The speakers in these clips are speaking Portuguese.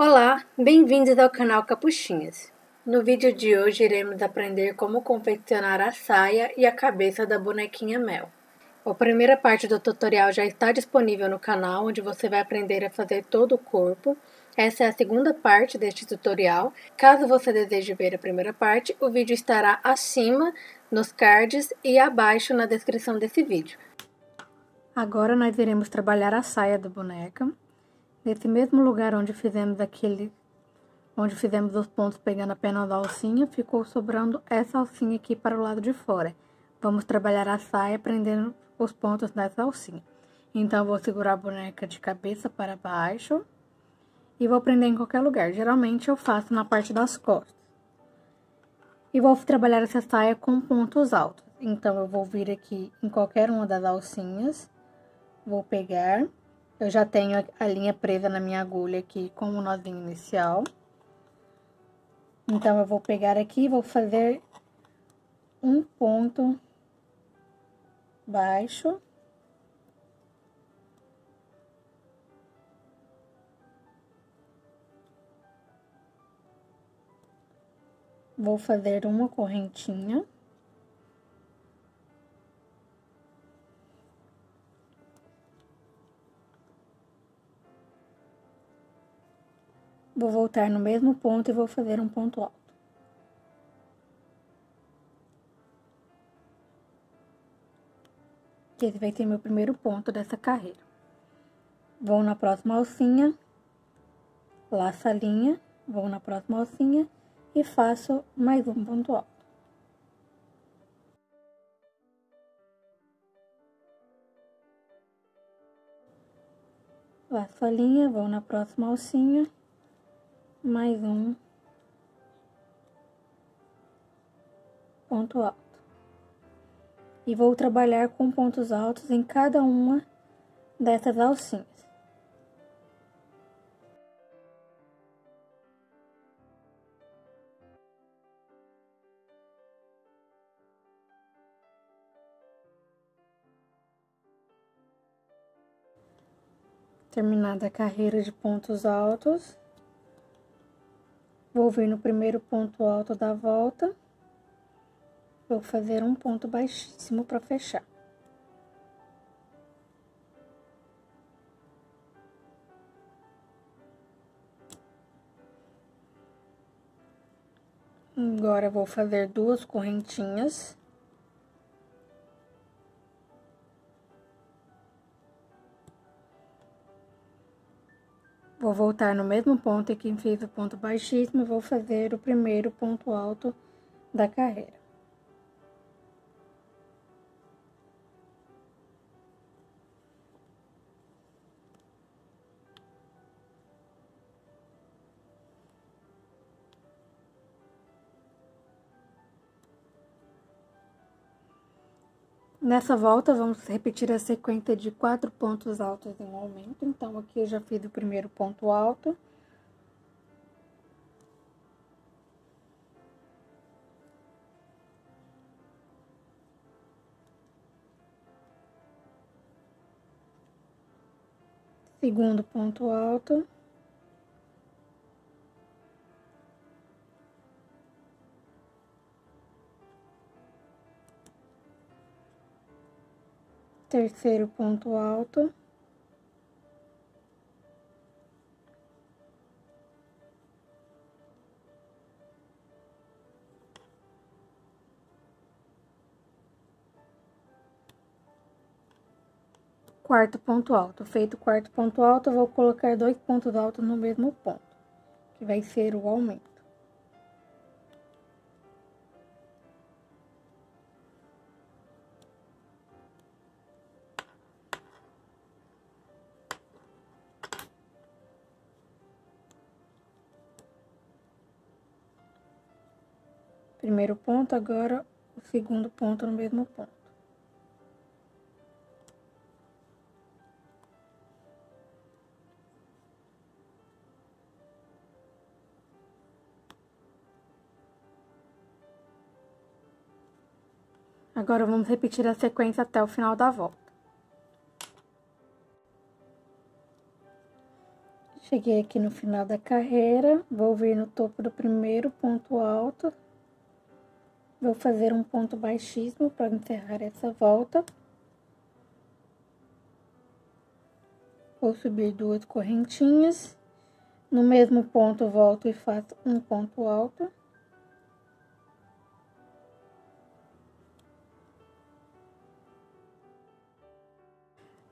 Olá, bem-vindos ao canal Capuchinhas. No vídeo de hoje iremos aprender como confeccionar a saia e a cabeça da bonequinha Mel. A primeira parte do tutorial já está disponível no canal, onde você vai aprender a fazer todo o corpo. Essa é a segunda parte deste tutorial. Caso você deseje ver a primeira parte, o vídeo estará acima nos cards e abaixo na descrição desse vídeo. Agora nós iremos trabalhar a saia da boneca. Nesse mesmo lugar onde fizemos aquele, onde fizemos os pontos pegando apenas a alcinha, ficou sobrando essa alcinha aqui para o lado de fora. Vamos trabalhar a saia prendendo os pontos nessa alcinha. Então, vou segurar a boneca de cabeça para baixo e vou prender em qualquer lugar. Geralmente, eu faço na parte das costas. E vou trabalhar essa saia com pontos altos. Então, eu vou vir aqui em qualquer uma das alcinhas, vou pegar eu já tenho a linha presa na minha agulha aqui com o nozinho inicial. Então, eu vou pegar aqui e vou fazer um ponto baixo. Vou fazer uma correntinha. Vou voltar no mesmo ponto e vou fazer um ponto alto. Esse vai ser meu primeiro ponto dessa carreira. Vou na próxima alcinha, laço a linha, vou na próxima alcinha e faço mais um ponto alto. Laço a linha, vou na próxima alcinha mais um ponto alto. E vou trabalhar com pontos altos em cada uma dessas alcinhas. Terminada a carreira de pontos altos, Vou vir no primeiro ponto alto da volta. Vou fazer um ponto baixíssimo para fechar. Agora, vou fazer duas correntinhas. Vou voltar no mesmo ponto em que fiz o ponto baixíssimo, vou fazer o primeiro ponto alto da carreira. Nessa volta, vamos repetir a sequência de quatro pontos altos em um aumento. Então, aqui eu já fiz o primeiro ponto alto. Segundo ponto alto. Terceiro ponto alto. Quarto ponto alto. Feito o quarto ponto alto, eu vou colocar dois pontos altos no mesmo ponto, que vai ser o aumento. Primeiro ponto, agora o segundo ponto no mesmo ponto. Agora, vamos repetir a sequência até o final da volta. Cheguei aqui no final da carreira, vou vir no topo do primeiro ponto alto. Vou fazer um ponto baixíssimo para encerrar essa volta. Vou subir duas correntinhas. No mesmo ponto, volto e faço um ponto alto.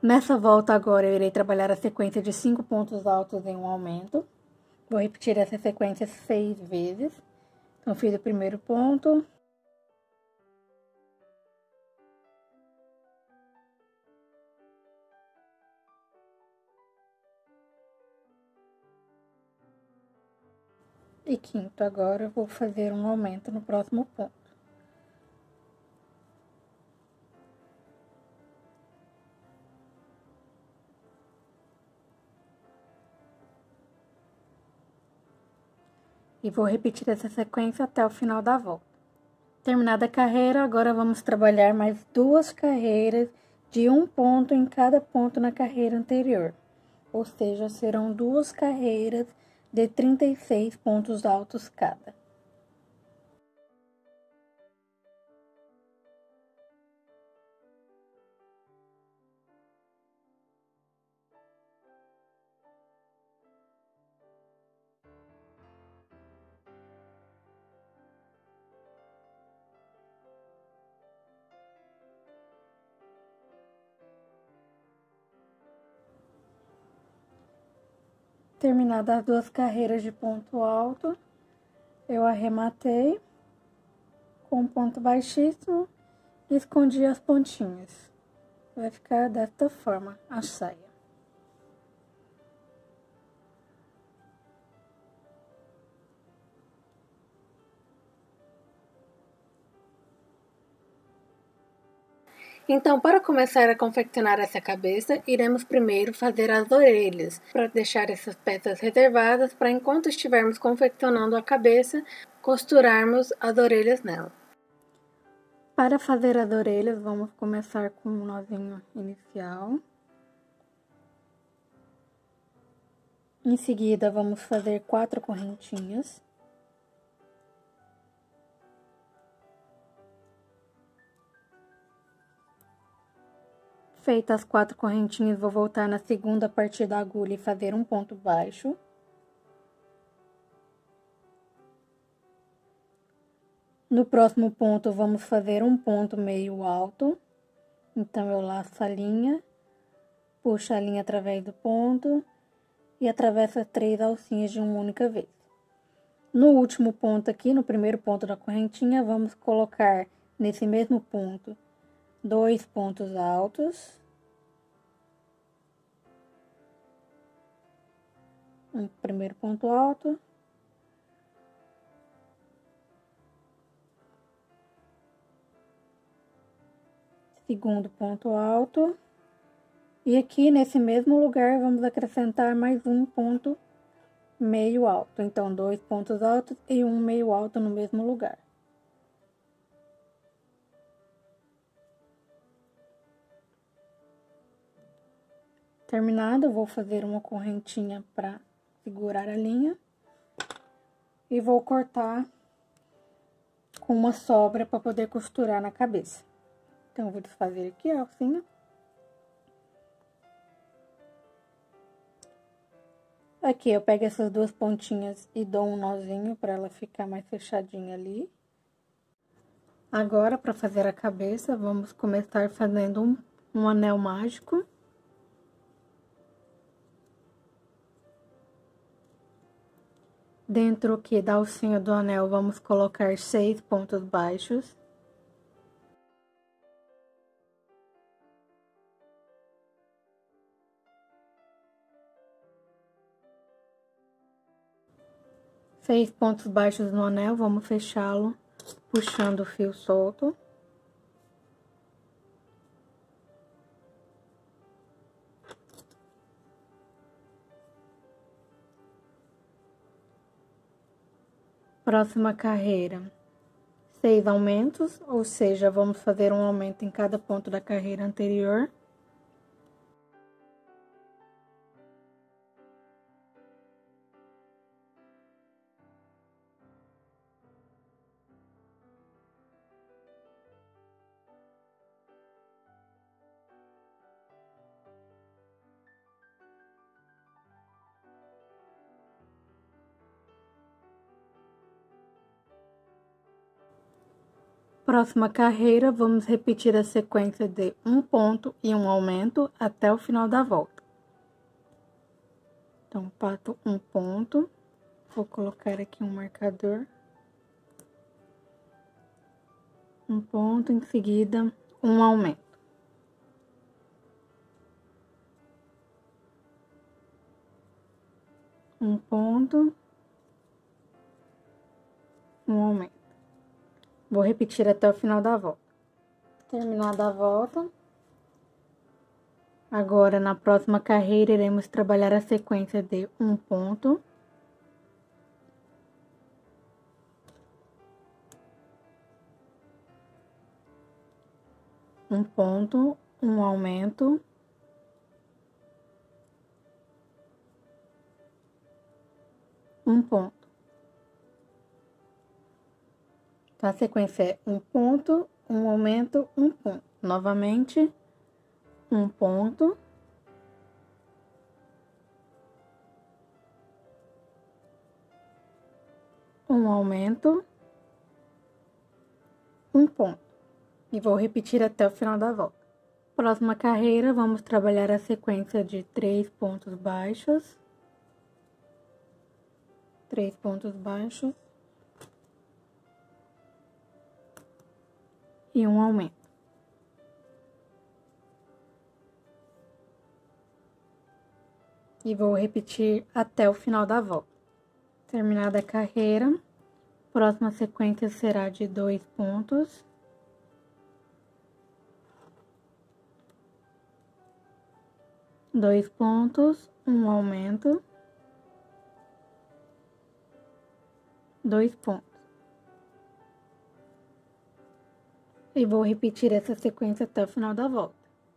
Nessa volta agora, eu irei trabalhar a sequência de cinco pontos altos em um aumento. Vou repetir essa sequência seis vezes. Então, fiz o primeiro ponto. Quinto, agora vou fazer um aumento no próximo ponto. e vou repetir essa sequência até o final da volta. Terminada a carreira, agora vamos trabalhar mais duas carreiras de um ponto em cada ponto na carreira anterior, ou seja, serão duas carreiras de 36 pontos altos cada. Terminadas as duas carreiras de ponto alto, eu arrematei com um ponto baixíssimo e escondi as pontinhas. Vai ficar desta forma a saia. Então, para começar a confeccionar essa cabeça, iremos primeiro fazer as orelhas, para deixar essas peças reservadas para enquanto estivermos confeccionando a cabeça, costurarmos as orelhas nela. Para fazer as orelhas, vamos começar com um nozinho inicial. Em seguida, vamos fazer quatro correntinhas. Feitas as quatro correntinhas, vou voltar na segunda parte da agulha e fazer um ponto baixo. No próximo ponto, vamos fazer um ponto meio alto. Então, eu laço a linha, puxo a linha através do ponto e atravesso as três alcinhas de uma única vez. No último ponto aqui, no primeiro ponto da correntinha, vamos colocar nesse mesmo ponto dois pontos altos. Um primeiro ponto alto. Segundo ponto alto. E aqui, nesse mesmo lugar, vamos acrescentar mais um ponto meio alto. Então, dois pontos altos e um meio alto no mesmo lugar. Terminado, vou fazer uma correntinha para segurar a linha. E vou cortar com uma sobra para poder costurar na cabeça. Então, vou desfazer aqui a alcinha. Aqui, eu pego essas duas pontinhas e dou um nozinho para ela ficar mais fechadinha ali. Agora, para fazer a cabeça, vamos começar fazendo um, um anel mágico. Dentro aqui da alcinha do anel, vamos colocar seis pontos baixos. Seis pontos baixos no anel, vamos fechá-lo puxando o fio solto. Próxima carreira, seis aumentos, ou seja, vamos fazer um aumento em cada ponto da carreira anterior. Próxima carreira, vamos repetir a sequência de um ponto e um aumento até o final da volta. Então, pato um ponto, vou colocar aqui um marcador. Um ponto, em seguida, um aumento. Um ponto, um aumento. Vou repetir até o final da volta. Terminada a volta. Agora, na próxima carreira, iremos trabalhar a sequência de um ponto. Um ponto, um aumento. Um ponto. Então, a sequência é um ponto, um aumento, um ponto. Novamente, um ponto. Um aumento, um ponto. E vou repetir até o final da volta. Próxima carreira, vamos trabalhar a sequência de três pontos baixos. Três pontos baixos. E um aumento. E vou repetir até o final da volta. Terminada a carreira, próxima sequência será de dois pontos. Dois pontos, um aumento. Dois pontos. E vou repetir essa sequência até o final da volta.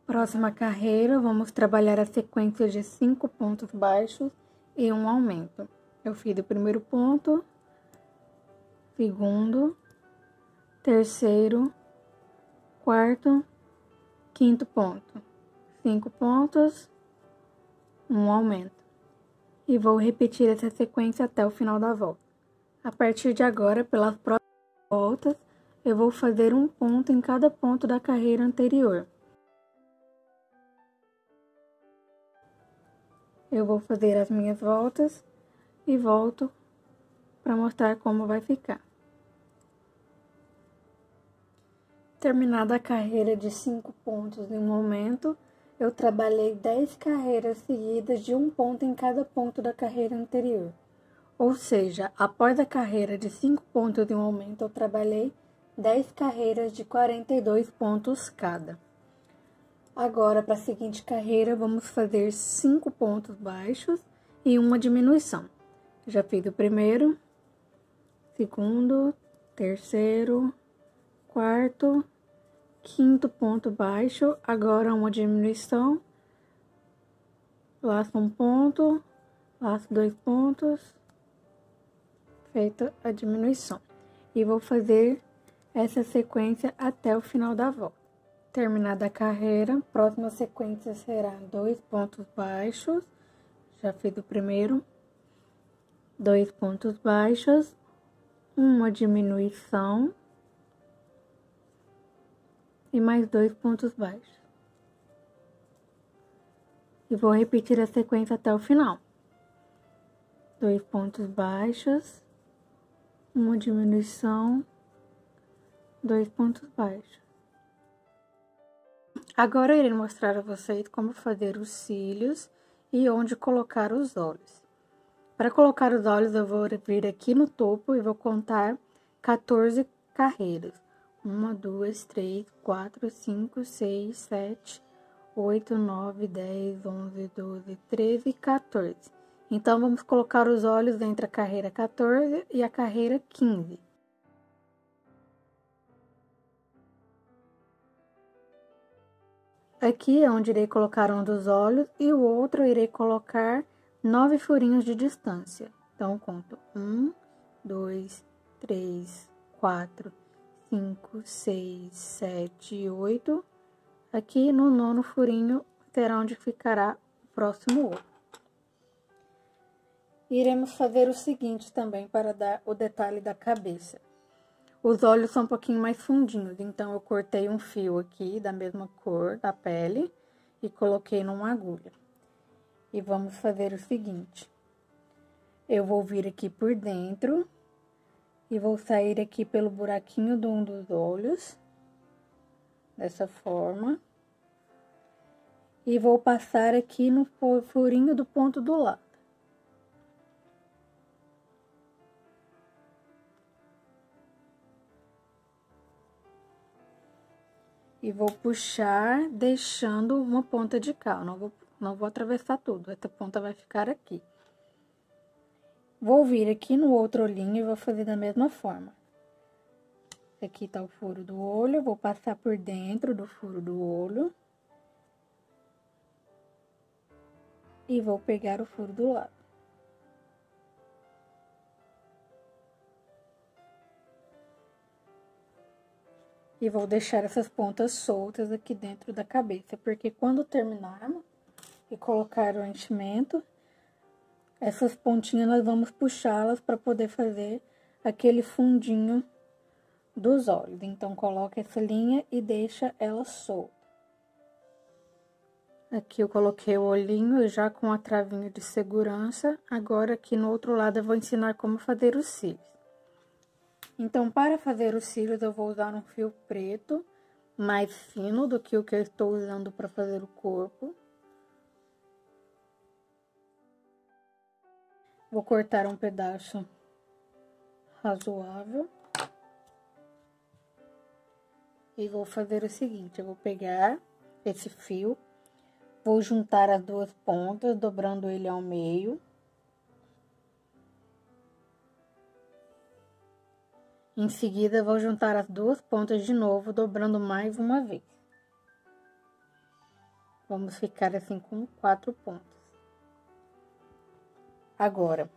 Próxima carreira, vamos trabalhar a sequência de cinco pontos baixos e um aumento. Eu fiz o primeiro ponto, segundo, terceiro, quarto, quinto ponto. Cinco pontos, um aumento. E vou repetir essa sequência até o final da volta. A partir de agora, pelas próximas voltas, eu vou fazer um ponto em cada ponto da carreira anterior. Eu vou fazer as minhas voltas e volto para mostrar como vai ficar. Terminada a carreira de 5 pontos em um momento, eu trabalhei 10 carreiras seguidas de um ponto em cada ponto da carreira anterior. Ou seja, após a carreira de 5 pontos em um momento, eu trabalhei 10 carreiras de 42 pontos cada. Agora, para a seguinte carreira, vamos fazer 5 pontos baixos e uma diminuição. Já fiz o primeiro, segundo, terceiro, quarto, quinto ponto baixo, agora uma diminuição, laço um ponto, laço dois pontos, feita a diminuição. E vou fazer essa sequência até o final da volta. Terminada a carreira, próxima sequência será dois pontos baixos, já fiz o primeiro, dois pontos baixos, uma diminuição e mais dois pontos baixos. E vou repetir a sequência até o final. Dois pontos baixos, uma diminuição dois pontos baixos. Agora irei mostrar a vocês como fazer os cílios e onde colocar os olhos. Para colocar os olhos, eu vou vir aqui no topo e vou contar 14 carreiras. 1, 2, 3, 4, 5, 6, 7, 8, 9, 10, 11, 12, 13 e 14. Então, vamos colocar os olhos entre a carreira 14 e a carreira 15. Aqui é onde irei colocar um dos olhos e o outro irei colocar nove furinhos de distância. Então, conto um, dois, três, quatro, cinco, seis, sete, oito. Aqui no nono furinho terá onde ficará o próximo olho. Iremos fazer o seguinte também para dar o detalhe da cabeça. Os olhos são um pouquinho mais fundinhos, então eu cortei um fio aqui da mesma cor da pele e coloquei numa agulha. E vamos fazer o seguinte. Eu vou vir aqui por dentro e vou sair aqui pelo buraquinho de um dos olhos, dessa forma. E vou passar aqui no furinho do ponto do lado. E vou puxar, deixando uma ponta de cá, não vou, não vou atravessar tudo, essa ponta vai ficar aqui. Vou vir aqui no outro olhinho e vou fazer da mesma forma. Aqui tá o furo do olho, vou passar por dentro do furo do olho. E vou pegar o furo do lado. E vou deixar essas pontas soltas aqui dentro da cabeça, porque quando terminarmos e colocar o enchimento, essas pontinhas nós vamos puxá-las para poder fazer aquele fundinho dos olhos. Então, coloca essa linha e deixa ela solta. Aqui eu coloquei o olhinho já com a travinha de segurança. Agora, aqui no outro lado, eu vou ensinar como fazer os cílios. Então, para fazer os cílios, eu vou usar um fio preto mais fino do que o que eu estou usando para fazer o corpo. Vou cortar um pedaço razoável. E vou fazer o seguinte, eu vou pegar esse fio, vou juntar as duas pontas, dobrando ele ao meio. Em seguida, vou juntar as duas pontas de novo, dobrando mais uma vez. Vamos ficar assim com quatro pontos. Agora,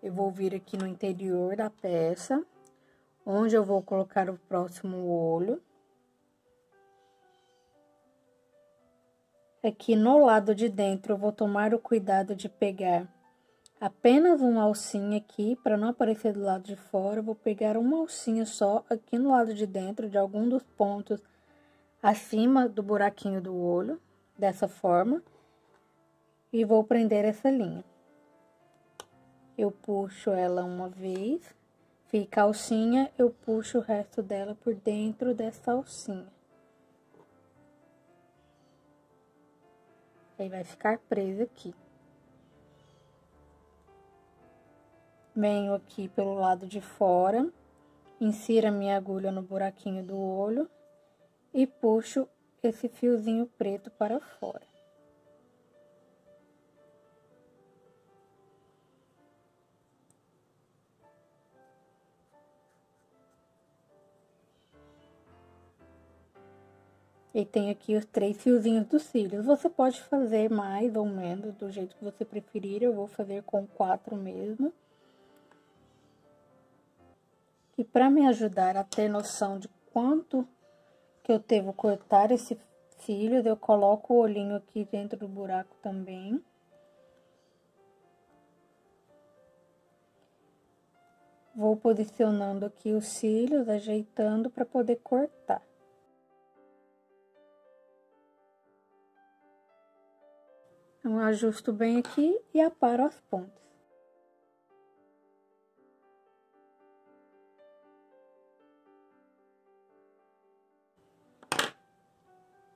eu vou vir aqui no interior da peça, onde eu vou colocar o próximo olho. Aqui no lado de dentro, eu vou tomar o cuidado de pegar apenas uma alcinha aqui, para não aparecer do lado de fora. Vou pegar uma alcinha só aqui no lado de dentro, de algum dos pontos acima do buraquinho do olho, dessa forma. E vou prender essa linha eu puxo ela uma vez, fica alcinha, eu puxo o resto dela por dentro dessa alcinha. Aí vai ficar presa aqui. Venho aqui pelo lado de fora, insira minha agulha no buraquinho do olho e puxo esse fiozinho preto para fora. E tem aqui os três fiozinhos dos cílios. Você pode fazer mais ou menos, do jeito que você preferir. Eu vou fazer com quatro mesmo. E para me ajudar a ter noção de quanto que eu devo cortar esse cílios, eu coloco o olhinho aqui dentro do buraco também. Vou posicionando aqui os cílios, ajeitando para poder cortar. Então, ajusto bem aqui e aparo as pontas.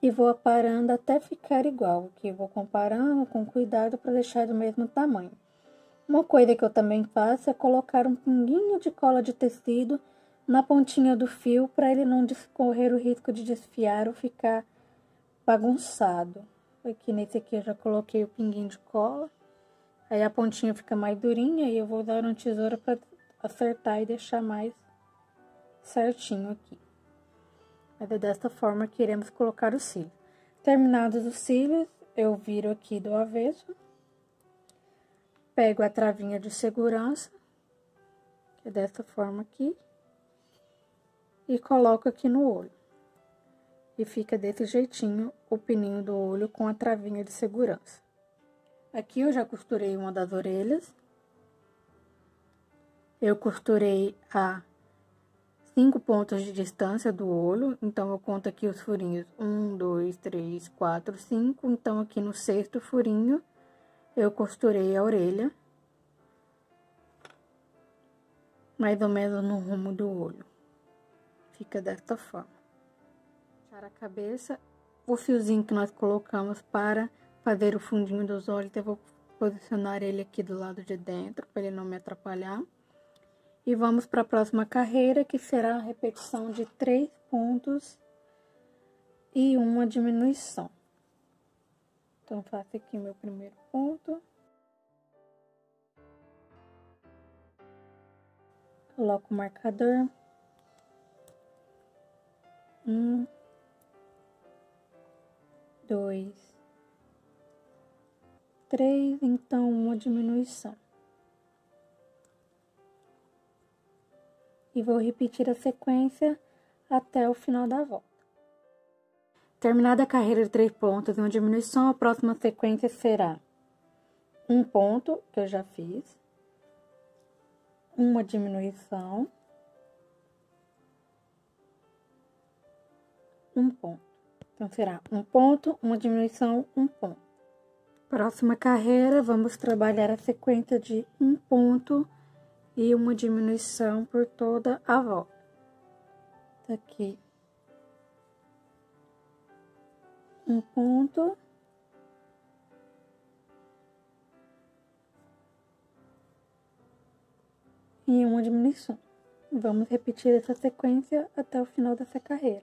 E vou aparando até ficar igual. Aqui vou comparando com cuidado para deixar do mesmo tamanho. Uma coisa que eu também faço é colocar um pinguinho de cola de tecido na pontinha do fio para ele não correr o risco de desfiar ou ficar bagunçado. Aqui nesse aqui eu já coloquei o pinguinho de cola. Aí a pontinha fica mais durinha e eu vou dar uma tesoura para acertar e deixar mais certinho aqui. Mas é desta forma que iremos colocar os cílios. Terminados os cílios, eu viro aqui do avesso. Pego a travinha de segurança, que é desta forma aqui. E coloco aqui no olho e fica desse jeitinho o pininho do olho com a travinha de segurança. Aqui eu já costurei uma das orelhas. Eu costurei a cinco pontos de distância do olho, então eu conto aqui os furinhos, um, dois, três, quatro, cinco, então aqui no sexto furinho, eu costurei a orelha, mais ou menos no rumo do olho, fica desta forma. Para a cabeça, o fiozinho que nós colocamos para fazer o fundinho dos olhos, eu vou posicionar ele aqui do lado de dentro, para ele não me atrapalhar. E vamos para a próxima carreira, que será a repetição de três pontos e uma diminuição. Então, faço aqui meu primeiro ponto. Coloco o marcador. Um, dois, três, então uma diminuição. E vou repetir a sequência até o final da volta. Terminada a carreira de três pontos e uma diminuição, a próxima sequência será um ponto, que eu já fiz, uma diminuição, um ponto. Então, será um ponto, uma diminuição, um ponto. Próxima carreira, vamos trabalhar a sequência de um ponto, e uma diminuição por toda a volta. Aqui um ponto. E uma diminuição. Vamos repetir essa sequência até o final dessa carreira.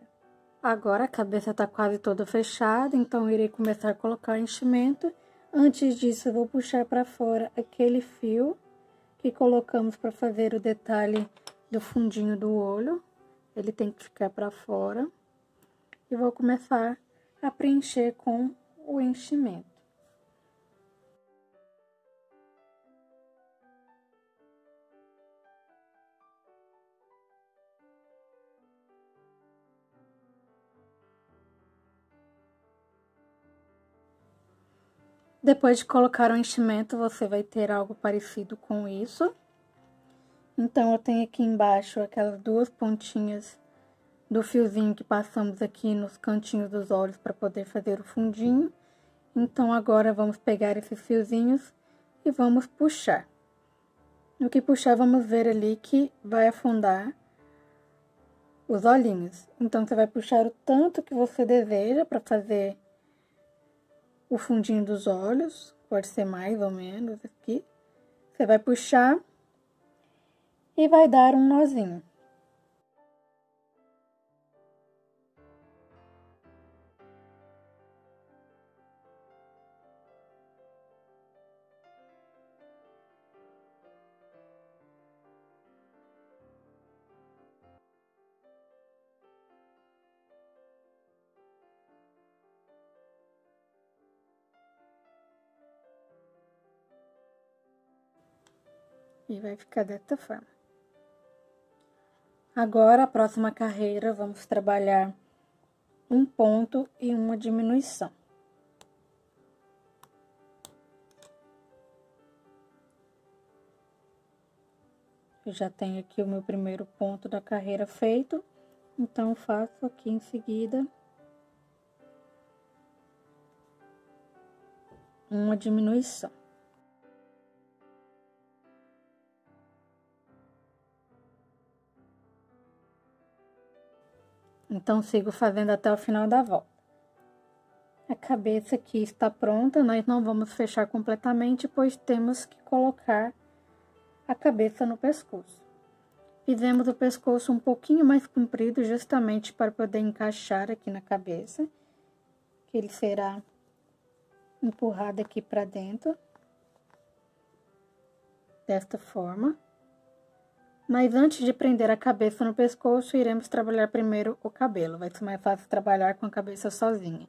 Agora a cabeça está quase toda fechada, então irei começar a colocar enchimento. Antes disso, eu vou puxar para fora aquele fio que colocamos para fazer o detalhe do fundinho do olho. Ele tem que ficar para fora. E vou começar a preencher com o enchimento. Depois de colocar o enchimento, você vai ter algo parecido com isso. Então, eu tenho aqui embaixo aquelas duas pontinhas do fiozinho que passamos aqui nos cantinhos dos olhos para poder fazer o fundinho. Então, agora vamos pegar esses fiozinhos e vamos puxar. No que puxar, vamos ver ali que vai afundar os olhinhos. Então, você vai puxar o tanto que você deseja para fazer o fundinho dos olhos, pode ser mais ou menos aqui. Você vai puxar e vai dar um nozinho. E vai ficar dessa forma. Agora, a próxima carreira, vamos trabalhar um ponto e uma diminuição. Eu já tenho aqui o meu primeiro ponto da carreira feito, então faço aqui em seguida uma diminuição. Então, sigo fazendo até o final da volta. A cabeça aqui está pronta, nós não vamos fechar completamente, pois temos que colocar a cabeça no pescoço. Fizemos o pescoço um pouquinho mais comprido, justamente para poder encaixar aqui na cabeça, que ele será empurrado aqui para dentro, desta forma. Mas antes de prender a cabeça no pescoço, iremos trabalhar primeiro o cabelo. Vai ser mais fácil trabalhar com a cabeça sozinha.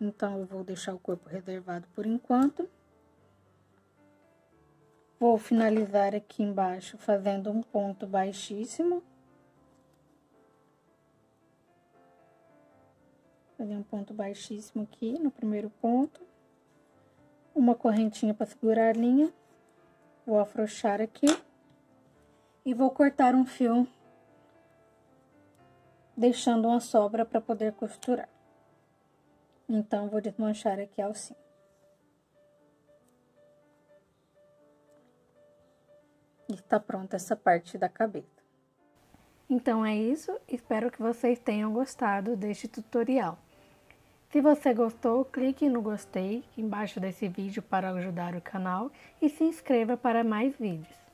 Então, eu vou deixar o corpo reservado por enquanto. Vou finalizar aqui embaixo fazendo um ponto baixíssimo. Fazer um ponto baixíssimo aqui no primeiro ponto. Uma correntinha para segurar a linha. Vou afrouxar aqui e vou cortar um fio deixando uma sobra para poder costurar. Então, vou desmanchar aqui a alcinha. Está pronta essa parte da cabeça. Então é isso, espero que vocês tenham gostado deste tutorial. Se você gostou, clique no gostei embaixo desse vídeo para ajudar o canal e se inscreva para mais vídeos.